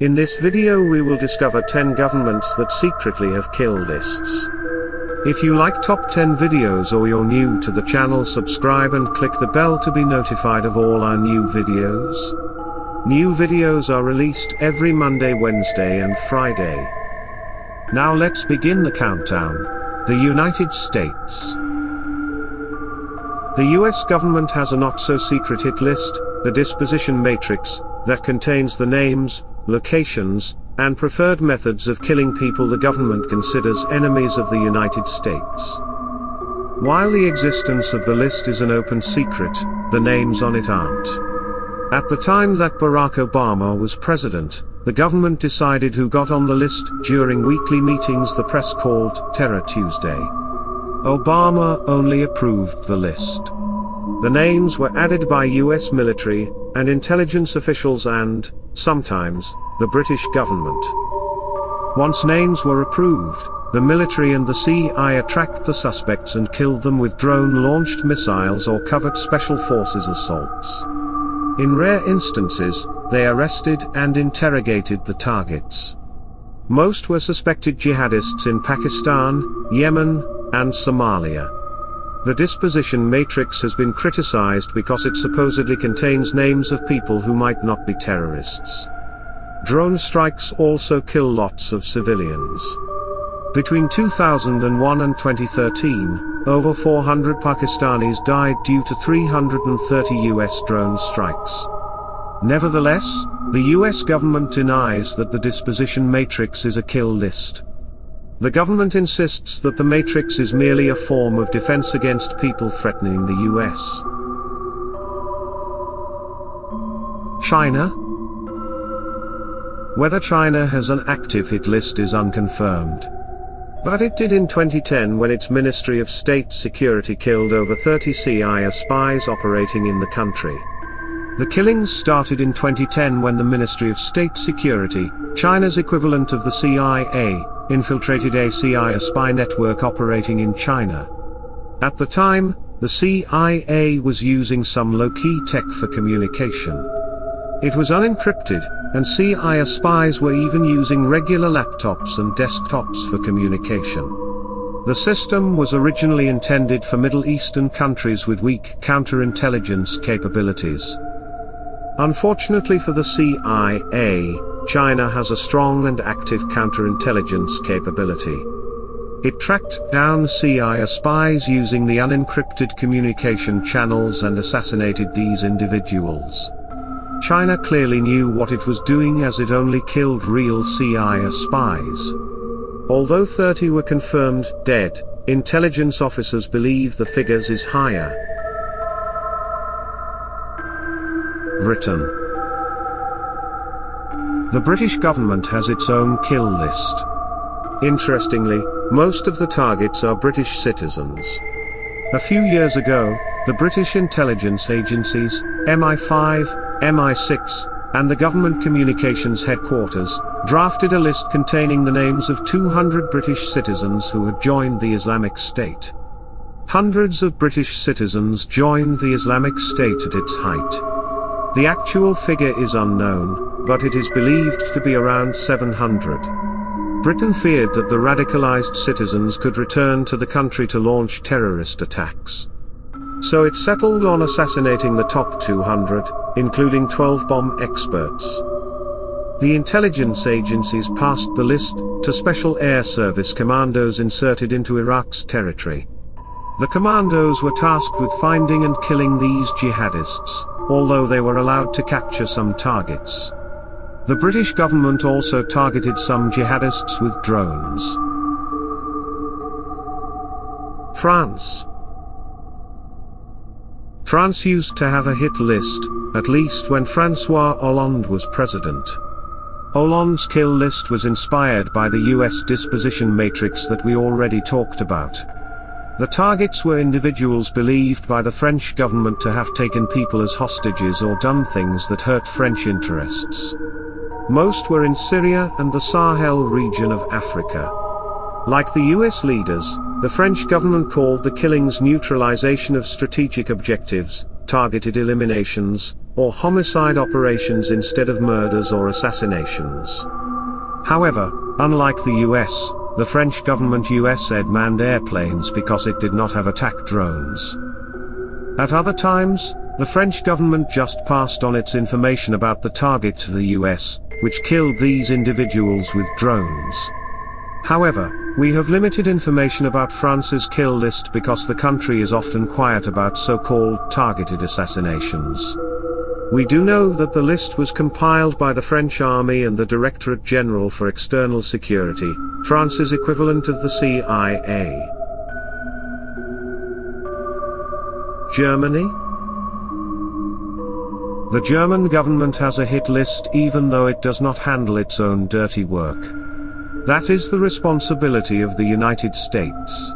In this video we will discover 10 governments that secretly have kill lists. If you like top 10 videos or you're new to the channel subscribe and click the bell to be notified of all our new videos. New videos are released every Monday, Wednesday and Friday. Now let's begin the countdown. The United States. The US government has a not so secret hit list, the disposition matrix, that contains the names, locations, and preferred methods of killing people the government considers enemies of the United States. While the existence of the list is an open secret, the names on it aren't. At the time that Barack Obama was president, the government decided who got on the list during weekly meetings the press called Terror Tuesday. Obama only approved the list. The names were added by US military and intelligence officials and, sometimes, the British government. Once names were approved, the military and the CIA tracked the suspects and killed them with drone-launched missiles or covert special forces assaults. In rare instances, they arrested and interrogated the targets. Most were suspected jihadists in Pakistan, Yemen, and Somalia. The disposition matrix has been criticized because it supposedly contains names of people who might not be terrorists. Drone strikes also kill lots of civilians. Between 2001 and 2013, over 400 Pakistanis died due to 330 US drone strikes. Nevertheless, the US government denies that the disposition matrix is a kill list. The government insists that the matrix is merely a form of defense against people threatening the US. China? Whether China has an active hit list is unconfirmed. But it did in 2010 when its Ministry of State Security killed over 30 CIA spies operating in the country. The killings started in 2010 when the Ministry of State Security, China's equivalent of the CIA, infiltrated a CIA spy network operating in China. At the time, the CIA was using some low-key tech for communication. It was unencrypted, and CIA spies were even using regular laptops and desktops for communication. The system was originally intended for Middle Eastern countries with weak counterintelligence capabilities. Unfortunately for the CIA, China has a strong and active counterintelligence capability. It tracked down CIA spies using the unencrypted communication channels and assassinated these individuals. China clearly knew what it was doing as it only killed real CIA spies. Although 30 were confirmed dead, intelligence officers believe the figures is higher. Britain the British government has its own kill list. Interestingly, most of the targets are British citizens. A few years ago, the British intelligence agencies, MI5, MI6, and the Government Communications Headquarters, drafted a list containing the names of 200 British citizens who had joined the Islamic State. Hundreds of British citizens joined the Islamic State at its height. The actual figure is unknown, but it is believed to be around 700. Britain feared that the radicalized citizens could return to the country to launch terrorist attacks. So it settled on assassinating the top 200, including 12 bomb experts. The intelligence agencies passed the list to Special Air Service commandos inserted into Iraq's territory. The commandos were tasked with finding and killing these jihadists, although they were allowed to capture some targets. The British government also targeted some jihadists with drones. France France used to have a hit list, at least when François Hollande was president. Hollande's kill list was inspired by the US disposition matrix that we already talked about. The targets were individuals believed by the French government to have taken people as hostages or done things that hurt French interests. Most were in Syria and the Sahel region of Africa. Like the US leaders, the French government called the killings neutralization of strategic objectives, targeted eliminations, or homicide operations instead of murders or assassinations. However, unlike the US, the French government US-ed manned airplanes because it did not have attack drones. At other times, the French government just passed on its information about the target to the US, which killed these individuals with drones. However, we have limited information about France's kill list because the country is often quiet about so-called targeted assassinations. We do know that the list was compiled by the French Army and the Directorate General for External Security, France's equivalent of the CIA. Germany? The German government has a hit list even though it does not handle its own dirty work. That is the responsibility of the United States.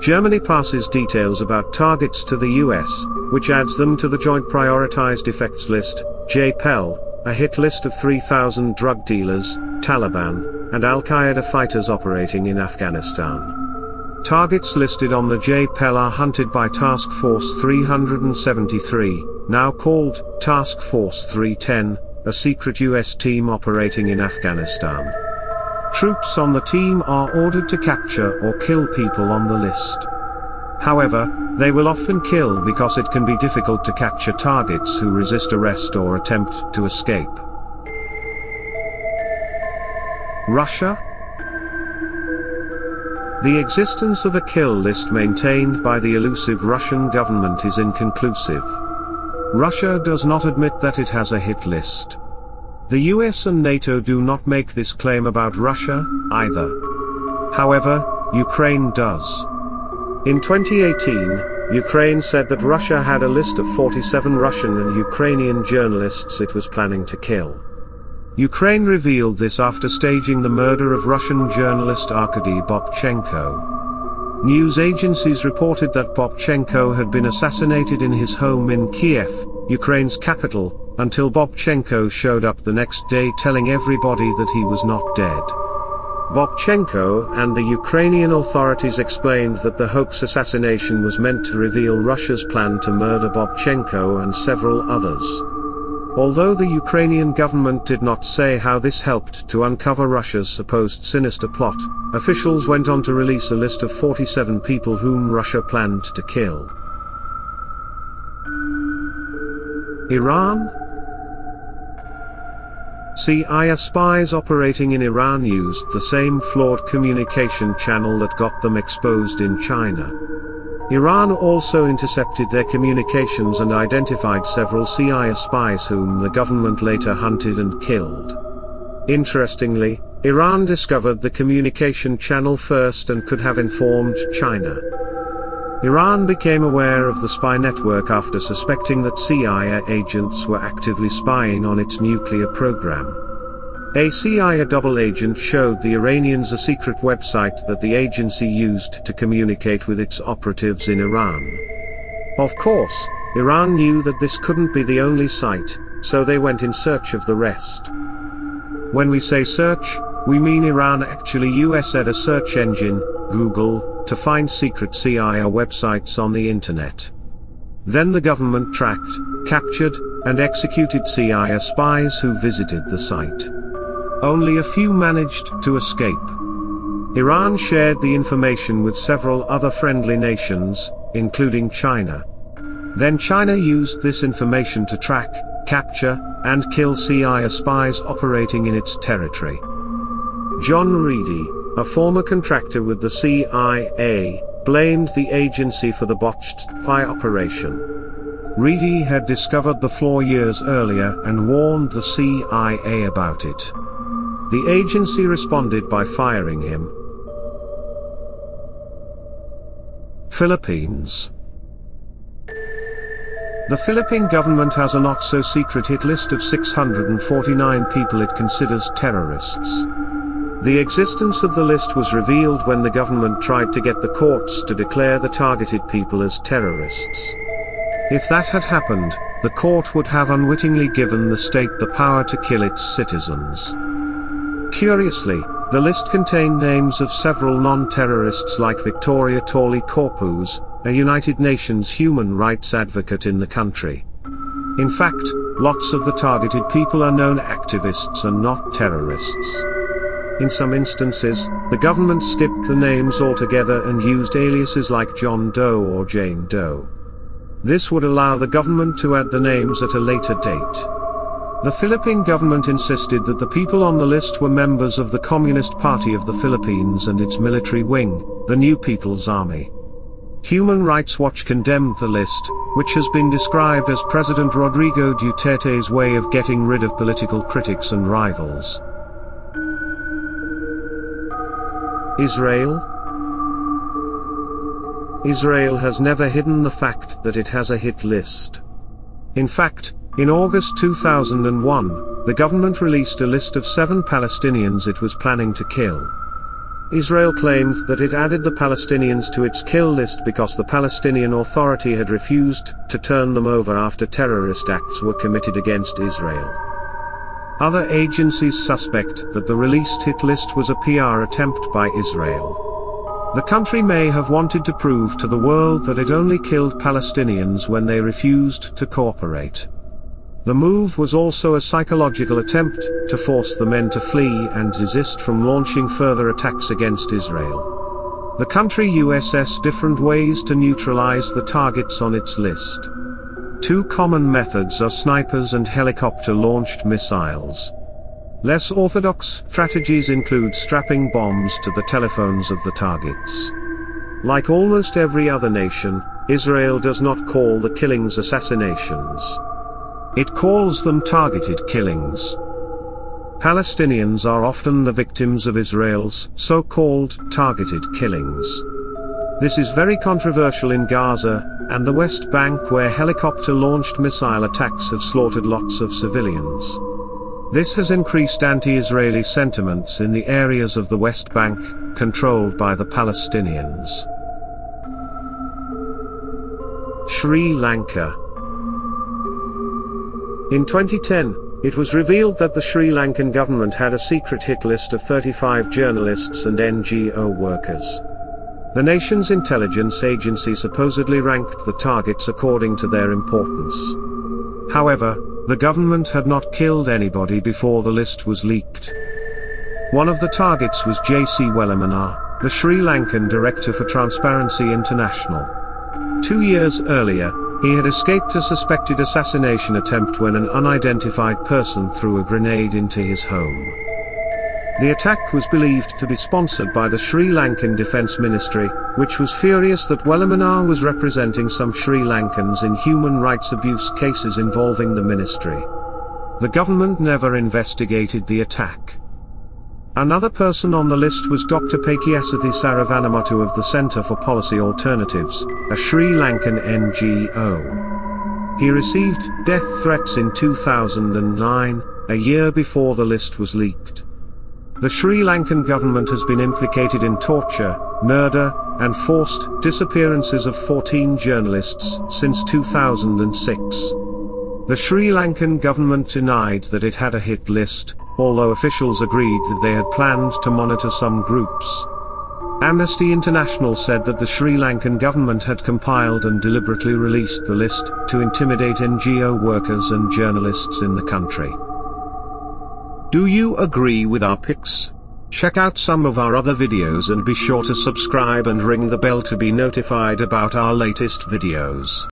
Germany passes details about targets to the US, which adds them to the Joint Prioritized Effects List, JPEL, a hit list of 3,000 drug dealers, Taliban, and Al-Qaeda fighters operating in Afghanistan. Targets listed on the JPEL are hunted by Task Force 373, now called Task Force 310, a secret US team operating in Afghanistan. Troops on the team are ordered to capture or kill people on the list. However, they will often kill because it can be difficult to capture targets who resist arrest or attempt to escape. Russia, the existence of a kill list maintained by the elusive Russian government is inconclusive. Russia does not admit that it has a hit list. The US and NATO do not make this claim about Russia, either. However, Ukraine does. In 2018, Ukraine said that Russia had a list of 47 Russian and Ukrainian journalists it was planning to kill. Ukraine revealed this after staging the murder of Russian journalist Arkady Babchenko. News agencies reported that Babchenko had been assassinated in his home in Kiev, Ukraine's capital, until Babchenko showed up the next day telling everybody that he was not dead. Babchenko and the Ukrainian authorities explained that the hoax assassination was meant to reveal Russia's plan to murder Babchenko and several others. Although the Ukrainian government did not say how this helped to uncover Russia's supposed sinister plot, officials went on to release a list of 47 people whom Russia planned to kill. Iran? CIA spies operating in Iran used the same flawed communication channel that got them exposed in China. Iran also intercepted their communications and identified several CIA spies whom the government later hunted and killed. Interestingly, Iran discovered the communication channel first and could have informed China. Iran became aware of the spy network after suspecting that CIA agents were actively spying on its nuclear program. A CIA double agent showed the Iranians a secret website that the agency used to communicate with its operatives in Iran. Of course, Iran knew that this couldn't be the only site, so they went in search of the rest. When we say search, we mean Iran actually US-ed a search engine, Google, to find secret CIA websites on the internet. Then the government tracked, captured, and executed CIA spies who visited the site. Only a few managed to escape. Iran shared the information with several other friendly nations, including China. Then China used this information to track, capture, and kill CIA spies operating in its territory. John Reidy, a former contractor with the CIA, blamed the agency for the botched spy operation. Reidy had discovered the flaw years earlier and warned the CIA about it. The agency responded by firing him. Philippines The Philippine government has a not-so-secret hit list of 649 people it considers terrorists. The existence of the list was revealed when the government tried to get the courts to declare the targeted people as terrorists. If that had happened, the court would have unwittingly given the state the power to kill its citizens. Curiously, the list contained names of several non-terrorists like Victoria Tauli-Corpuz, a United Nations human rights advocate in the country. In fact, lots of the targeted people are known activists and not terrorists. In some instances, the government skipped the names altogether and used aliases like John Doe or Jane Doe. This would allow the government to add the names at a later date. The Philippine government insisted that the people on the list were members of the Communist Party of the Philippines and its military wing, the New People's Army. Human Rights Watch condemned the list, which has been described as President Rodrigo Duterte's way of getting rid of political critics and rivals. Israel Israel has never hidden the fact that it has a hit list. In fact, in August 2001, the government released a list of seven Palestinians it was planning to kill. Israel claimed that it added the Palestinians to its kill list because the Palestinian Authority had refused to turn them over after terrorist acts were committed against Israel. Other agencies suspect that the released hit list was a PR attempt by Israel. The country may have wanted to prove to the world that it only killed Palestinians when they refused to cooperate. The move was also a psychological attempt to force the men to flee and desist from launching further attacks against Israel. The country USS different ways to neutralize the targets on its list. Two common methods are snipers and helicopter-launched missiles. Less orthodox strategies include strapping bombs to the telephones of the targets. Like almost every other nation, Israel does not call the killings assassinations. It calls them targeted killings. Palestinians are often the victims of Israel's so-called targeted killings. This is very controversial in Gaza and the West Bank where helicopter-launched missile attacks have slaughtered lots of civilians. This has increased anti-Israeli sentiments in the areas of the West Bank, controlled by the Palestinians. Sri Lanka in 2010, it was revealed that the Sri Lankan government had a secret hit list of 35 journalists and NGO workers. The nation's intelligence agency supposedly ranked the targets according to their importance. However, the government had not killed anybody before the list was leaked. One of the targets was J.C. Weliamuna, the Sri Lankan director for Transparency International. Two years earlier, he had escaped a suspected assassination attempt when an unidentified person threw a grenade into his home. The attack was believed to be sponsored by the Sri Lankan Defence Ministry, which was furious that Weliamuna was representing some Sri Lankans in human rights abuse cases involving the ministry. The government never investigated the attack. Another person on the list was Dr. Paikiasothy Saravanamuttu of the Centre for Policy Alternatives, a Sri Lankan NGO. He received death threats in 2009, a year before the list was leaked. The Sri Lankan government has been implicated in torture, murder, and forced disappearances of 14 journalists since 2006. The Sri Lankan government denied that it had a hit list, although officials agreed that they had planned to monitor some groups. Amnesty International said that the Sri Lankan government had compiled and deliberately released the list to intimidate NGO workers and journalists in the country. Do you agree with our picks? Check out some of our other videos and be sure to subscribe and ring the bell to be notified about our latest videos.